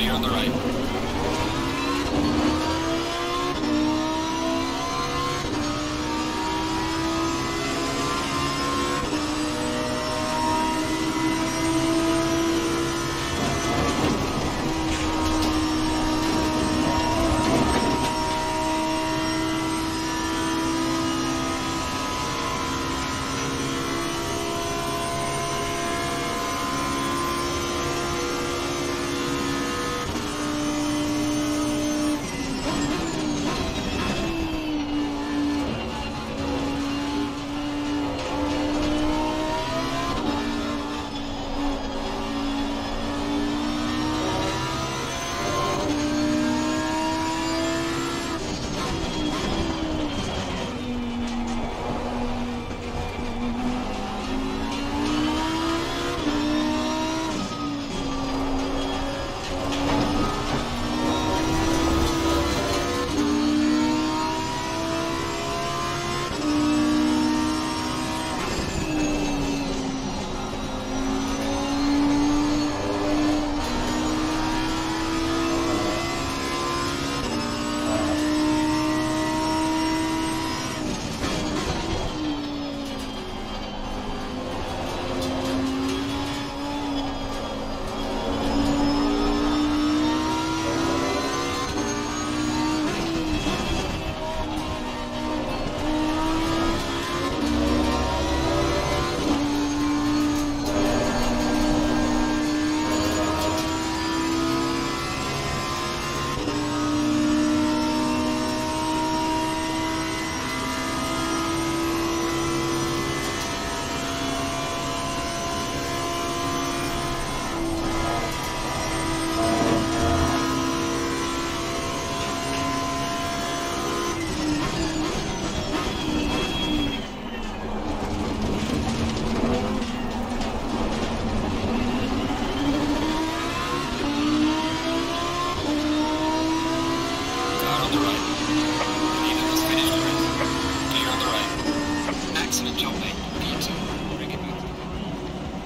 Clear on the right.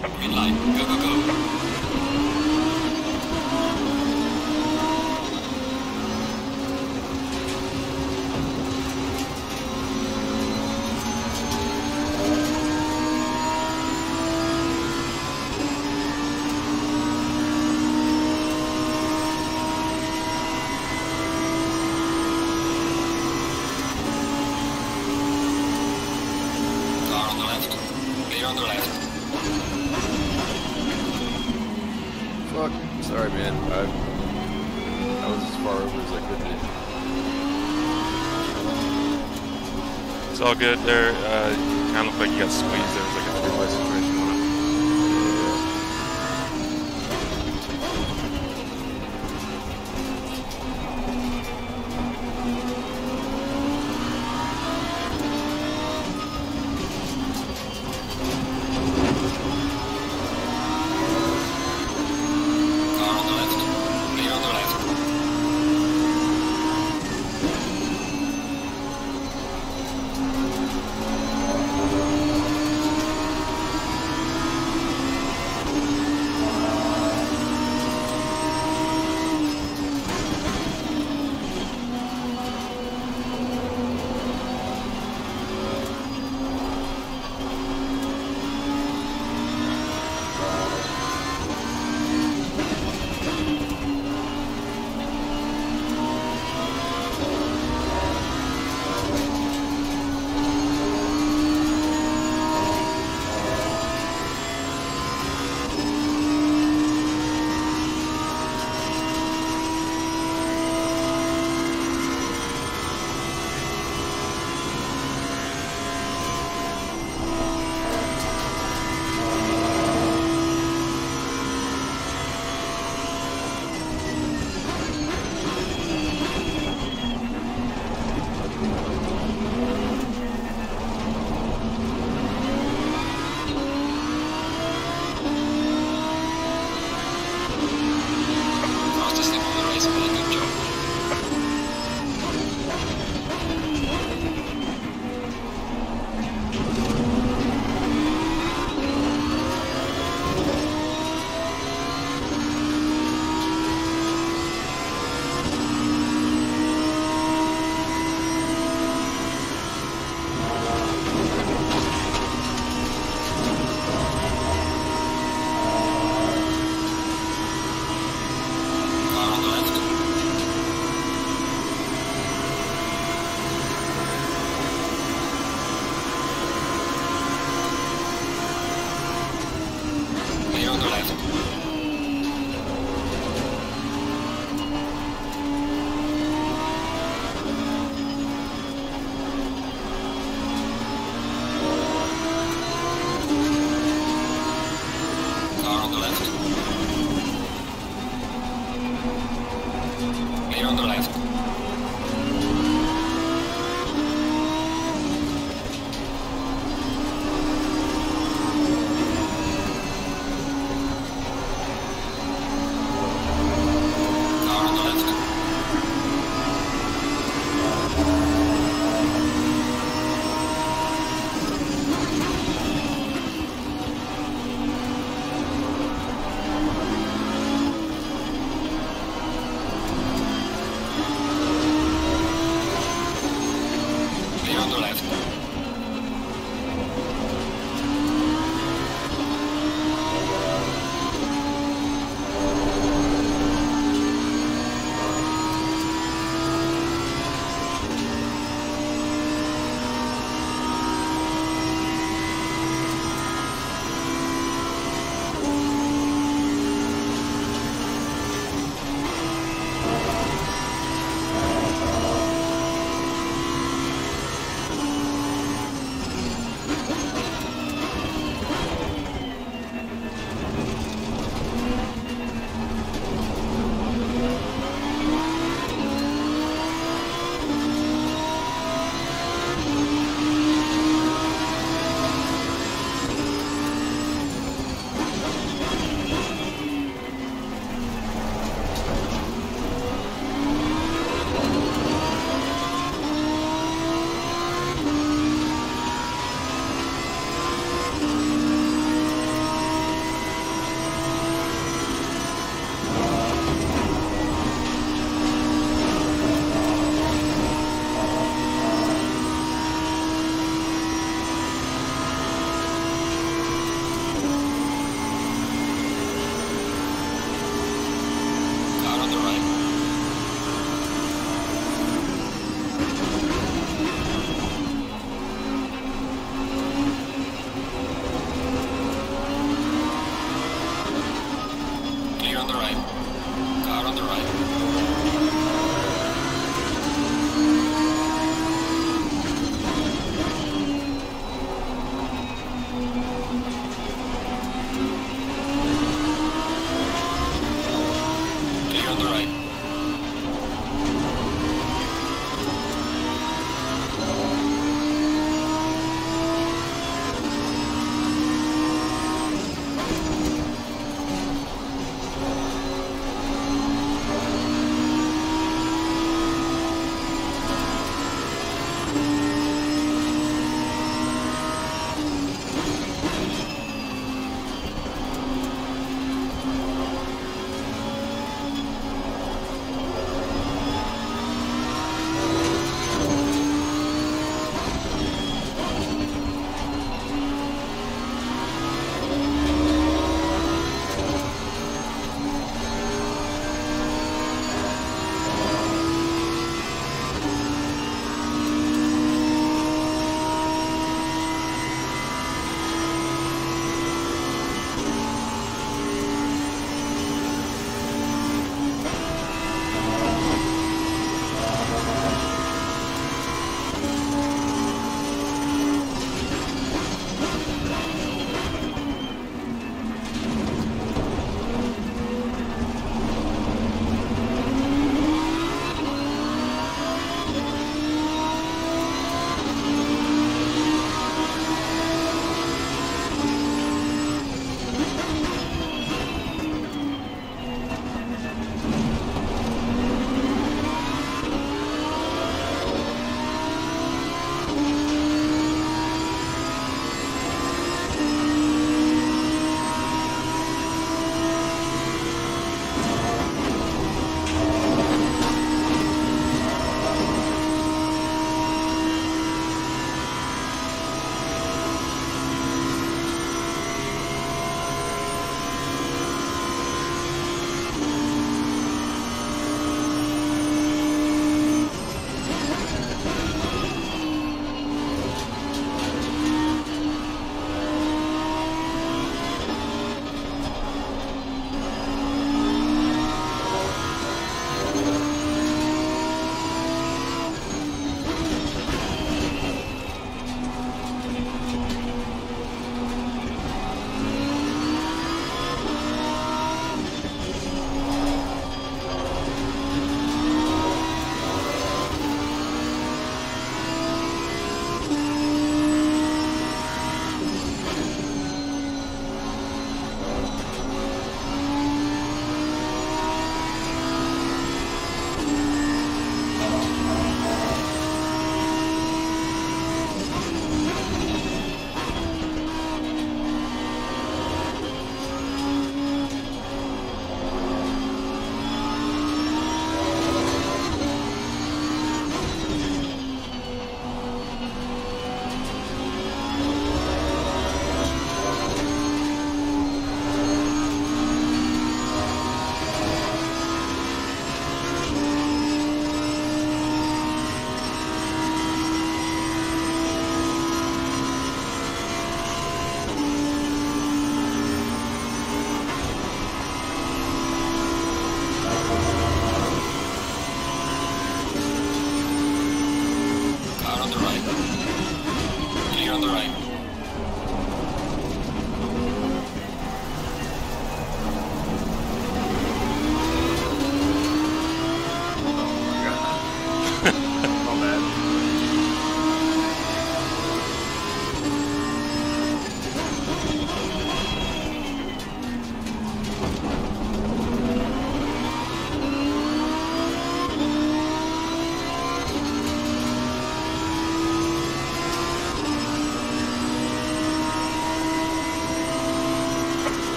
Green light. Go, go, go. all good there. Uh, kind of looked like you got squeezed there. left.